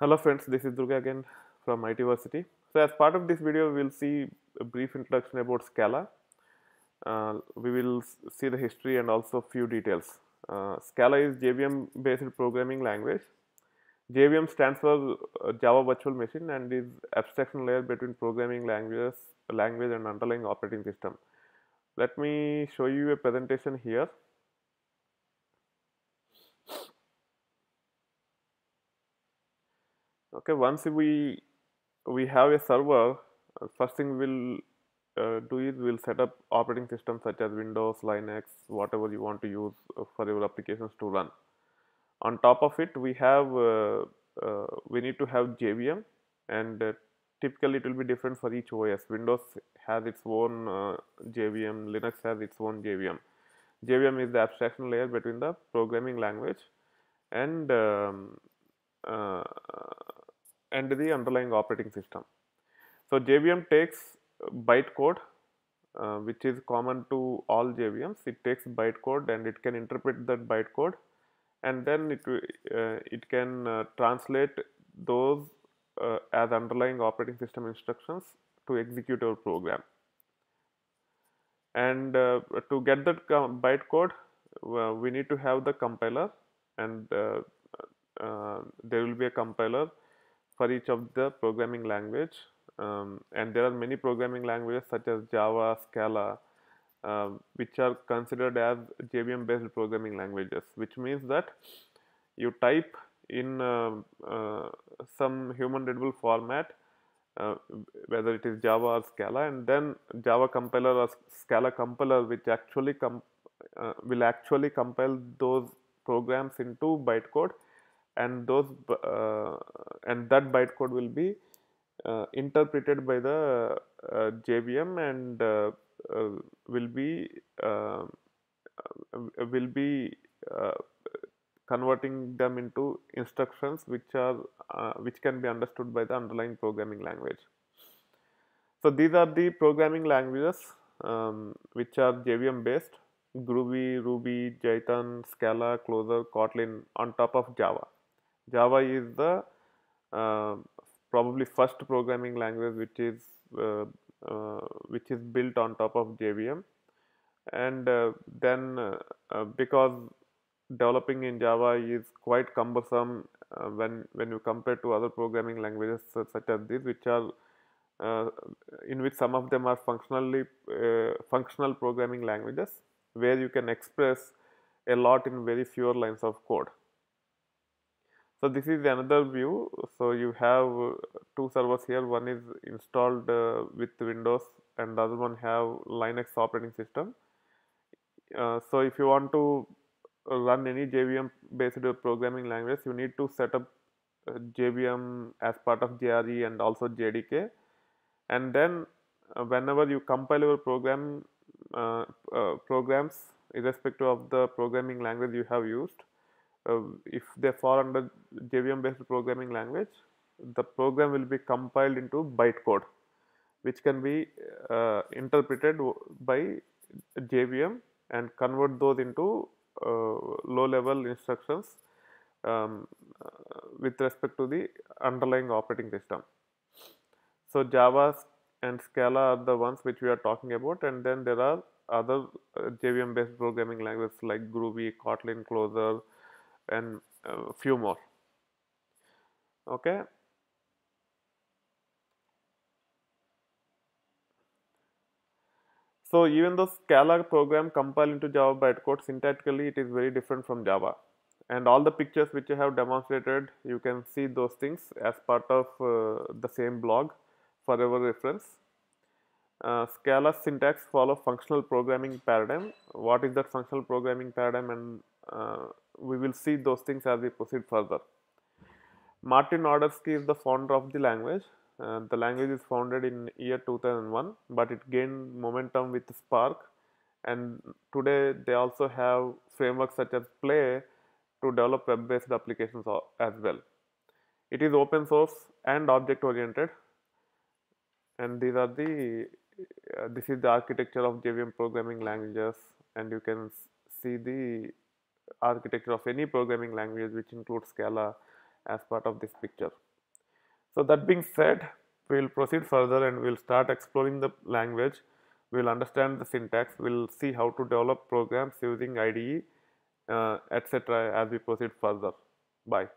Hello friends, this is Durga again from ITversity. So as part of this video, we will see a brief introduction about Scala. Uh, we will see the history and also few details. Uh, Scala is JVM based programming language. JVM stands for uh, Java Virtual Machine and is abstraction layer between programming languages, language and underlying operating system. Let me show you a presentation here. Okay, once we we have a server, uh, first thing we'll uh, do is we'll set up operating systems such as Windows, Linux, whatever you want to use uh, for your applications to run. On top of it, we have uh, uh, we need to have JVM, and uh, typically it will be different for each OS. Windows has its own JVM, Linux has its own JVM. JVM is the abstraction layer between the programming language and um, and the underlying operating system. So JVM takes bytecode, uh, which is common to all JVMs. It takes bytecode and it can interpret that bytecode, and then it uh, it can uh, translate those uh, as underlying operating system instructions to execute our program. And uh, to get that bytecode, we need to have the compiler, and uh, there will be a compiler for each of the programming language. Um, and there are many programming languages such as java scala uh, which are considered as jvm based programming languages which means that you type in uh, uh, some human readable format uh, whether it is java or scala and then java compiler or scala compiler which actually uh, will actually compile those programs into bytecode and those uh, and that bytecode will be uh, interpreted by the uh, JVM and will be uh, will be converting them into instructions which are uh, which can be understood by the underlying programming language. So these are the programming languages um, which are JVM based Groovy, Ruby, Jython, Scala, Clojure, Kotlin on top of Java. Java is the uh, probably first programming language which is uh, uh, which is built on top of JVM, and uh, then uh, uh, because developing in Java is quite cumbersome when when you compare to other programming languages su- such as these, which are in which some of them are functionally functional programming languages where you can express a lot in very fewer lines of code. So this is another view. So you have two servers here. One is installed uh, with Windows, and the other one have Linux operating system. Uh, so if you want to run any JVM based programming language, you need to set up uh, JVM as part of JRE and also JDK, and then uh, whenever you compile your program uh, uh, programs, irrespective of the programming language you have used, uh, if they fall under JVM based programming language, the program will be compiled into bytecode, which can be uh, interpreted by JVM and convert those into uh, low level instructions um, uh, with respect to the underlying operating system. So Java and Scala are the ones which we are talking about, and then there are other uh, JVM based programming languages like Groovy, Kotlin, Clojure, and a few more. Okay. So even though Scala program compiled into Java bytecode, syntactically it is very different from Java. And all the pictures which I have demonstrated, you can see those things as part of uh, the same blog for reference. Uh, Scala syntax follow functional programming paradigm. What is that functional programming paradigm? And uh, we will see those things as we proceed further. Martin Odersky is the founder of the language. Uh, the language is founded in year 2001, but it gained momentum with Spark. And today they also have frameworks such as Play to develop web-based applications as well. It is open source and object-oriented, and these are the uh, this is the architecture of JVM programming languages, and you can see the architecture of any programming language, which includes Scala as part of this picture. So that being said, we will proceed further and we will start exploring the language. We will understand the syntax, we will see how to develop programs using IDE, uh, etc. as we proceed further. Bye.